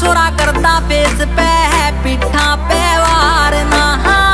चोरा करता पेश पे